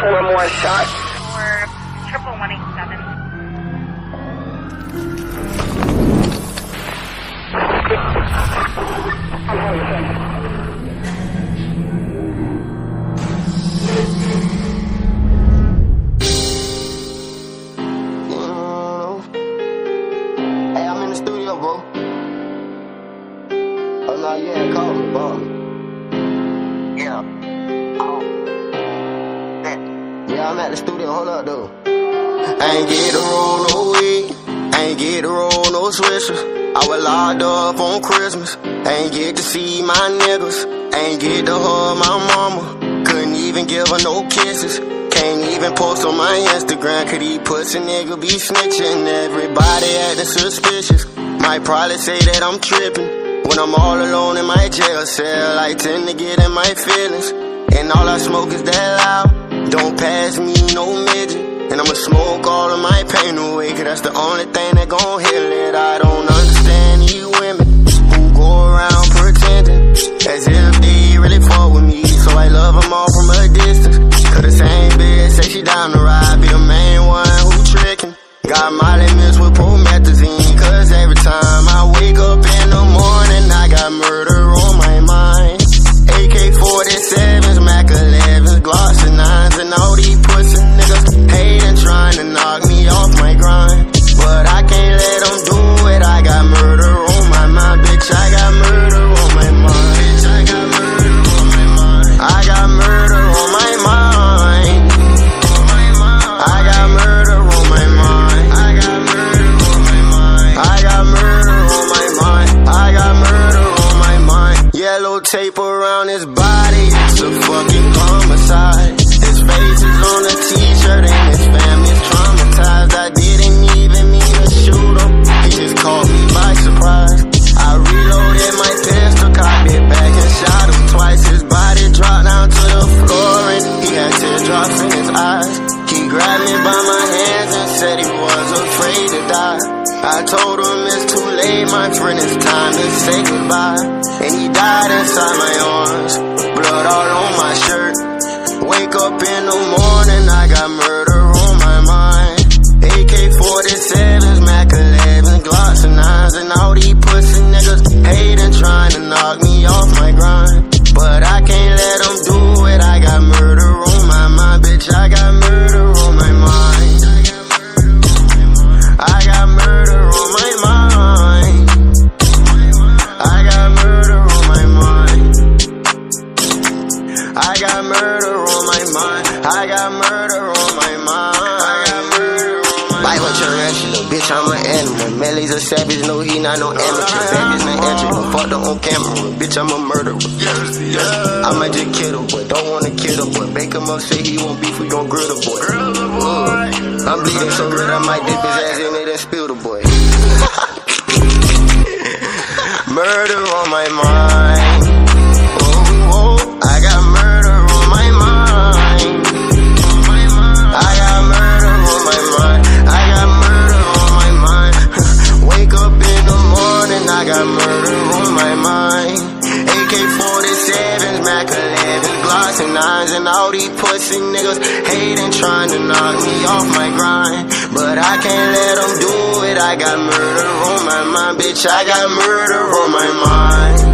got shot. Or triple one eight seven. I'm in the studio, bro. The studio. Hold up, though. Ain't get to roll no weed. Ain't get to roll no swishers. I was locked up on Christmas. Ain't get to see my niggas. Ain't get to hug my mama. Couldn't even give her no kisses. Can't even post on my Instagram. Could he pussy nigga be snitching? Everybody acting suspicious. Might probably say that I'm tripping. When I'm all alone in my jail cell, I tend to get in my feelings. And all I smoke is that loud. Don't pass me no midget. And I'ma smoke all of my pain away, cause that's the only thing that gon' heal it. I don't understand I told him it's too late, my friend, it's time to say goodbye. And he died inside my arms, tarantula, bitch, I'm an animal. Melly's a savage, no, he not no amateur. And entry, but fucked up on camera. Bitch, I'm a murderer. I might just kill the boy, don't wanna kill the boy. Bake him up, say he won't beef, we gon' grill the boy. I'm bleeding so good, I might dip his ass in it and spill the boy. murder on my mind. And 9s, and all these pussy niggas hating, trying to knock me off my grind. But I can't let them do it. I got murder on my mind, bitch. I got murder on my mind.